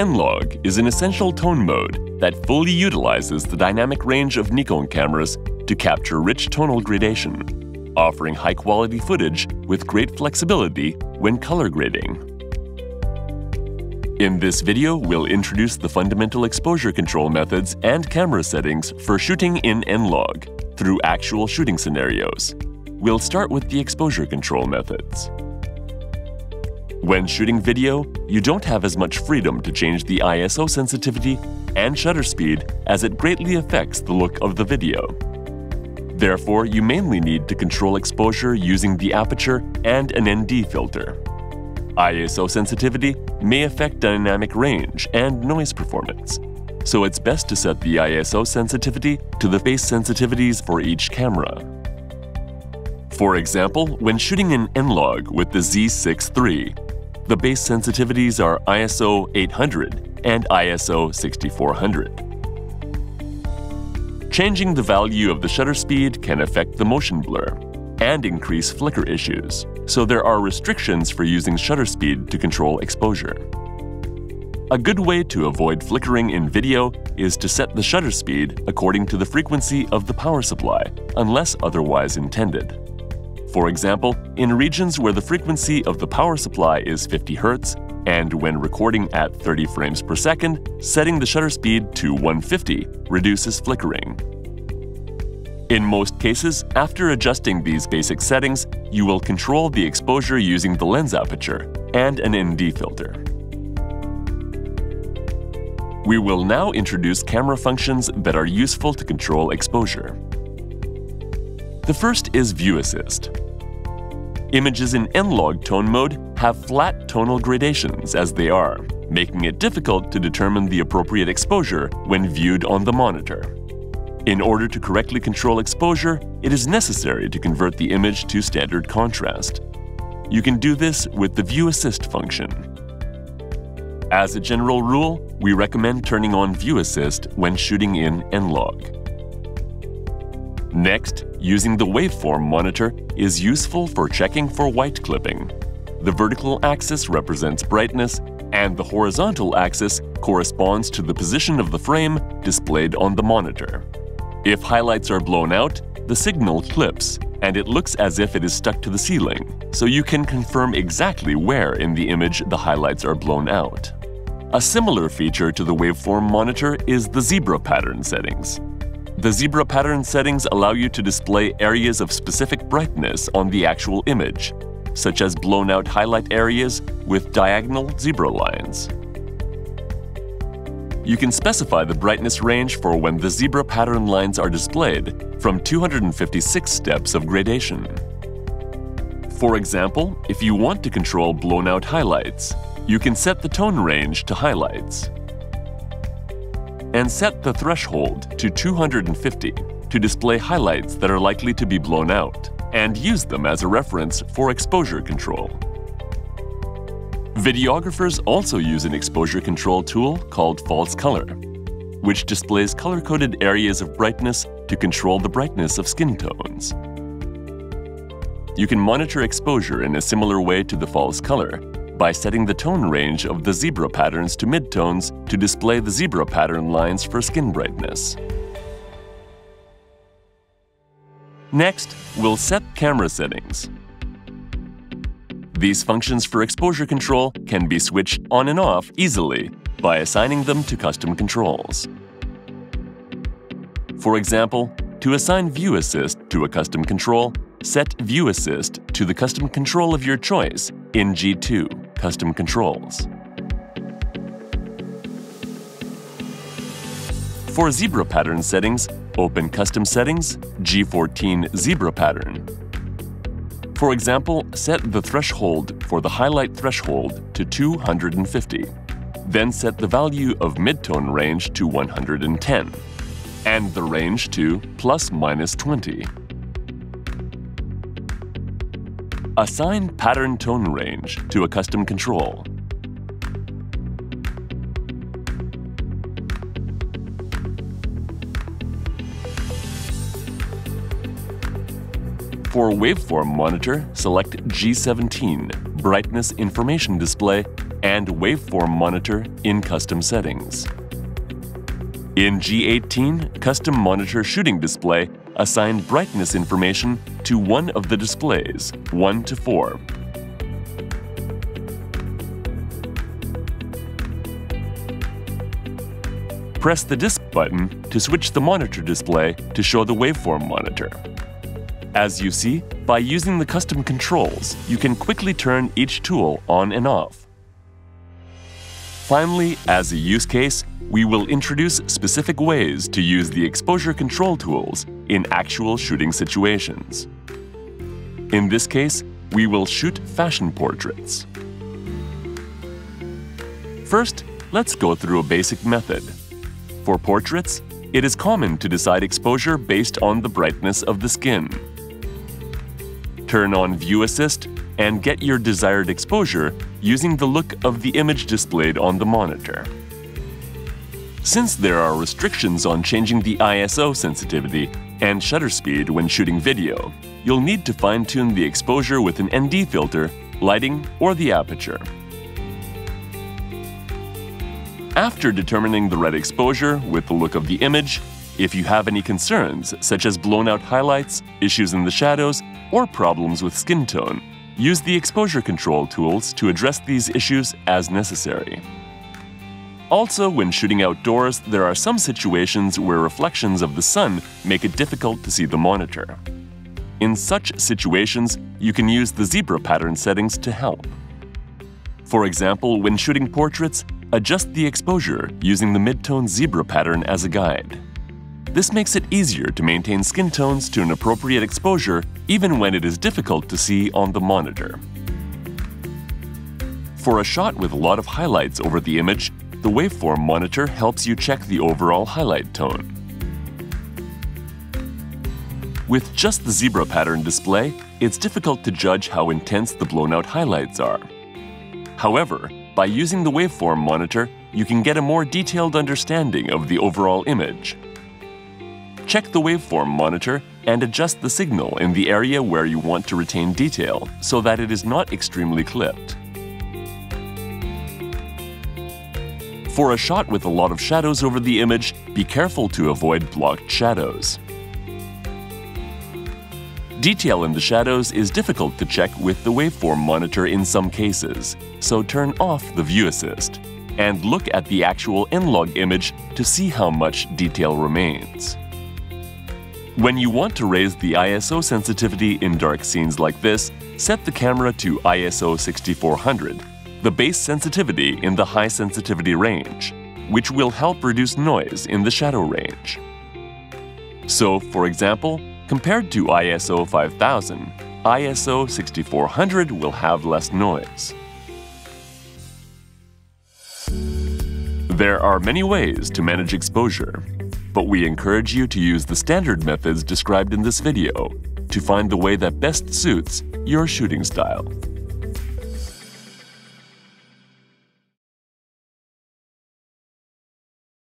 N-Log is an essential tone mode that fully utilizes the dynamic range of Nikon cameras to capture rich tonal gradation, offering high-quality footage with great flexibility when color grading. In this video, we'll introduce the fundamental exposure control methods and camera settings for shooting in N-Log through actual shooting scenarios. We'll start with the exposure control methods. When shooting video, you don't have as much freedom to change the ISO sensitivity and shutter speed as it greatly affects the look of the video. Therefore, you mainly need to control exposure using the aperture and an ND filter. ISO sensitivity may affect dynamic range and noise performance, so it's best to set the ISO sensitivity to the base sensitivities for each camera. For example, when shooting an N-Log with the Z6 III, the base sensitivities are ISO 800 and ISO 6400. Changing the value of the shutter speed can affect the motion blur and increase flicker issues, so there are restrictions for using shutter speed to control exposure. A good way to avoid flickering in video is to set the shutter speed according to the frequency of the power supply, unless otherwise intended. For example, in regions where the frequency of the power supply is 50 Hz, and when recording at 30 frames per second, setting the shutter speed to 150 reduces flickering. In most cases, after adjusting these basic settings, you will control the exposure using the lens aperture and an ND filter. We will now introduce camera functions that are useful to control exposure. The first is View Assist. Images in N-Log tone mode have flat tonal gradations as they are, making it difficult to determine the appropriate exposure when viewed on the monitor. In order to correctly control exposure, it is necessary to convert the image to standard contrast. You can do this with the View Assist function. As a general rule, we recommend turning on View Assist when shooting in N-Log. Next, using the waveform monitor is useful for checking for white clipping. The vertical axis represents brightness, and the horizontal axis corresponds to the position of the frame displayed on the monitor. If highlights are blown out, the signal clips, and it looks as if it is stuck to the ceiling, so you can confirm exactly where in the image the highlights are blown out. A similar feature to the waveform monitor is the zebra pattern settings. The zebra pattern settings allow you to display areas of specific brightness on the actual image, such as blown out highlight areas with diagonal zebra lines. You can specify the brightness range for when the zebra pattern lines are displayed from 256 steps of gradation. For example, if you want to control blown out highlights, you can set the tone range to highlights and set the threshold to 250 to display highlights that are likely to be blown out, and use them as a reference for exposure control. Videographers also use an exposure control tool called false color, which displays color-coded areas of brightness to control the brightness of skin tones. You can monitor exposure in a similar way to the false color by setting the tone range of the zebra patterns to midtones to display the zebra pattern lines for skin brightness. Next, we'll set camera settings. These functions for exposure control can be switched on and off easily by assigning them to custom controls. For example, to assign View Assist to a custom control, set View Assist to the custom control of your choice in G2 Custom Controls. For zebra pattern settings, open Custom Settings, G14 Zebra Pattern. For example, set the threshold for the highlight threshold to 250. Then set the value of midtone range to 110 and the range to plus minus 20. Assign pattern tone range to a custom control. For waveform monitor, select G17, Brightness Information Display, and Waveform Monitor in Custom Settings. In G18, Custom Monitor Shooting Display assign brightness information to one of the displays, 1 to 4. Press the DISP button to switch the monitor display to show the waveform monitor. As you see, by using the custom controls, you can quickly turn each tool on and off. Finally, as a use case, we will introduce specific ways to use the exposure control tools in actual shooting situations. In this case, we will shoot fashion portraits. First, let's go through a basic method. For portraits, it is common to decide exposure based on the brightness of the skin. Turn on View Assist and get your desired exposure using the look of the image displayed on the monitor. Since there are restrictions on changing the ISO sensitivity and shutter speed when shooting video, you'll need to fine-tune the exposure with an ND filter, lighting, or the aperture. After determining the right exposure with the look of the image, if you have any concerns, such as blown out highlights, issues in the shadows, or problems with skin tone, use the exposure control tools to address these issues as necessary. Also, when shooting outdoors, there are some situations where reflections of the sun make it difficult to see the monitor. In such situations, you can use the zebra pattern settings to help. For example, when shooting portraits, adjust the exposure using the midtone zebra pattern as a guide. This makes it easier to maintain skin tones to an appropriate exposure even when it is difficult to see on the monitor. For a shot with a lot of highlights over the image, the waveform monitor helps you check the overall highlight tone. With just the zebra pattern display, it's difficult to judge how intense the blown-out highlights are. However, by using the waveform monitor, you can get a more detailed understanding of the overall image. Check the waveform monitor and adjust the signal in the area where you want to retain detail so that it is not extremely clipped. For a shot with a lot of shadows over the image, be careful to avoid blocked shadows. Detail in the shadows is difficult to check with the waveform monitor in some cases, so turn off the View Assist and look at the actual N-Log image to see how much detail remains. When you want to raise the ISO sensitivity in dark scenes like this, set the camera to ISO 6400 the base sensitivity in the high sensitivity range, which will help reduce noise in the shadow range. So, for example, compared to ISO 5000, ISO 6400 will have less noise. There are many ways to manage exposure, but we encourage you to use the standard methods described in this video to find the way that best suits your shooting style.